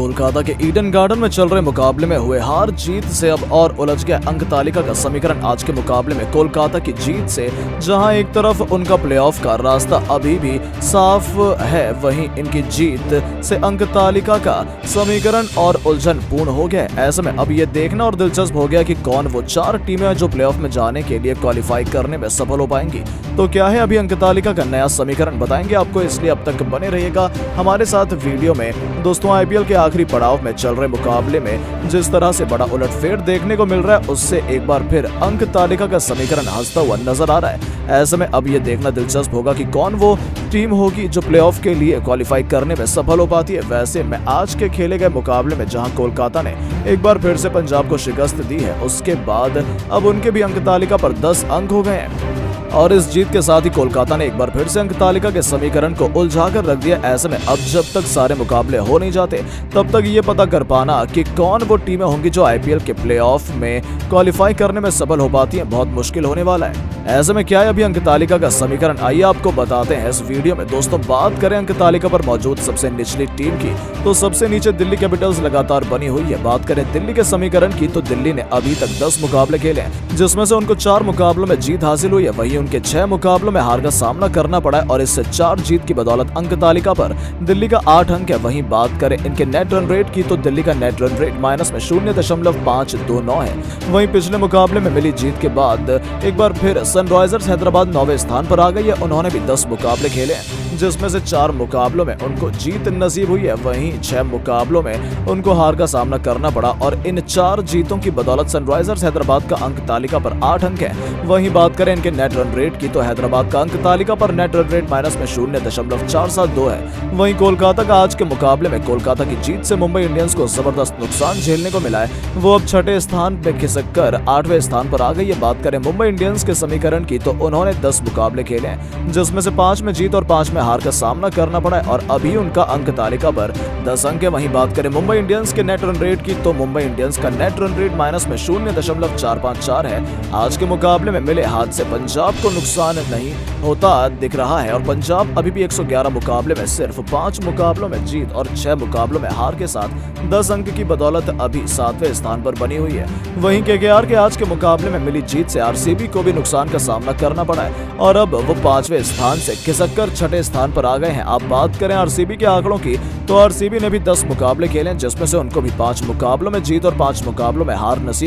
कोलकाता के Eden garden में चल रहे मुकाबले में हुए हार जीत से अब और उलझ गया अंक तालिका का समीकरण। आज के मुकाबले में कोलकाता की जीत से जहाँ एक तरफ़ उनका प्लेऑफ का रास्ता अभी भी साफ़ है, वहीं इनकी जीत से अंक तालिका का समीकरण और उलझन पूर्ण हो गया। ऐसे में अब ये देखना और दिलचस्प हो गया कि कौन वो चार टीमें हैं जो प्लेऑफ में जाने के लिए क्वालिफाई करने में सफल हो पाएँगी। तो क्या है अभी अंक तालिका का नया समीकरण? बताएँगे आपको, इसलिए अब तक बने रहिएगा हमारे साथ वीडियो में। दोस्तों आईपीएल के आखिरी पड़ाव में चल रहे मुकाबले में जिस तरह से बड़ा उलटफेर देखने को मिल रहा है, उससे एक बार फिर अंक तालिका का समीकरण हंसता हुआ नज़र आ रहा है। ऐसे में अब ये देखना दिलचस्प होगा कि कौन वो टीम होगी जो प्लेऑफ के लिए क्वालिफाई करने में सफल हो पाती है। वैसे में आज के खेले गए मुकाबले में जहाँ कोलकाता ने एक बार फिर से पंजाब को शिकस्त दी है, उसके बाद अब उनके भी अंक तालिका पर 10 अंक हो गए हैं। और इस जीत के साथ ही कोलकाता ने एक बार फिर से अंक तालिका के समीकरण को उलझा कर रख दिया। ऐसे में अब जब तक सारे मुकाबले हो नहीं जाते, तब तक ये पता कर पाना कि कौन वो टीमें होंगी जो आईपीएल के प्लेऑफ में क्वालिफाई करने में सफल हो पाती हैं। बहुत मुश्किल होने वाला है। ऐसे में क्या है? अभी अंक तालिका का समीकरण। आइए आपको बताते हैं इस वीडियो में। दोस्तों, बात करें अंक तालिका पर मौजूद सबसे निचली टीम की। तो सबसे नीचे दिल्ली कैपिटल्स लगातार बनी हुई है। बात करें दिल्ली के समीकरण की तो दिल्ली ने अभी तक दस मुकाबले खेले हैं, जिसमें से उनको चार मुकाबलों में जीत हासिल हुई है। वही उनके छह मुकाबलों में हार का सामना करना पड़ा है और इससे चार जीत की बदौलत अंक तालिका पर। दिल्ली का आठ अंक है। वहीं बात करें इनके नेट रन रेट की तो दिल्ली का नेट रन रेट माइनस में शून्य दशमलव पाँच दो नौ है। वहीं पिछले मुकाबले में मिली जीत के बाद एक बार फिर सनराइजर्स हैदराबाद नौवे स्थान पर आ गई है। उन्होंने भी दस मुकाबले खेले जिसमें से चार मुकाबलों में उनको जीत नसीब हुई है। वहीं छह मुकाबलों में उनको हार का सामना करना पड़ा और इन चार जीतों की बदौलत सनराइजर्स हैदराबाद का अंक तालिका पर आठ अंक है। वहीं बात करें इनके नेट रन रेट की तो हैदराबाद का अंक तालिका पर नेट रन रेट माइनस में शून्य दशमलव चार सात दो है। वहीं कोलकाता का आज के मुकाबले में कोलकाता की जीत से मुंबई इंडियंस को ज़बरदस्त नुकसान झेलने को मिला है। वो अब छठे स्थान पे खिसक कर आठवें स्थान पर आ गई है। बात करें मुंबई इंडियंस के समीकरण की तो उन्होंने दस मुकाबले खेले हैं, जिसमें से पाँच में जीत और पाँच में हार का सामना करना पड़ा है और अभी उनका अंक तालिका पर दस अंक है, वहीं बात करें मुंबई इंडियंस के नेट रन रेट की तो मुंबई इंडियंस का नेट रन रेट माइनस में शून्य दशमलव चार पाँच चार है। आज के मुकाबले में मिले हाथ से पंजाब को नुकसान नहीं होता दिख रहा है और पंजाब अभी भी 111 मुकाबले में सिर्फ़ पाँच मुकाबलों में जीत और छह मुकाबलों में हार के साथ दस अंक की बदौलत अभी सातवें स्थान पर बनी हुई है। वहीं के के आज के मुकाबले में मिली जीत से आरसीबी को भी नुकसान का सामना करना पड़ा है और अब वो पाँचवें स्थान से खिसक कर छठे स्थान पर आ गए हैं। आप बात करें आरसीबी के आंकड़ों की तो आरसीबी ने भी दस मुकाबले खेले जिसमें से उनको भी पाँच मुकाबलों में जीत और पाँच मुकाबलों में हार नसीब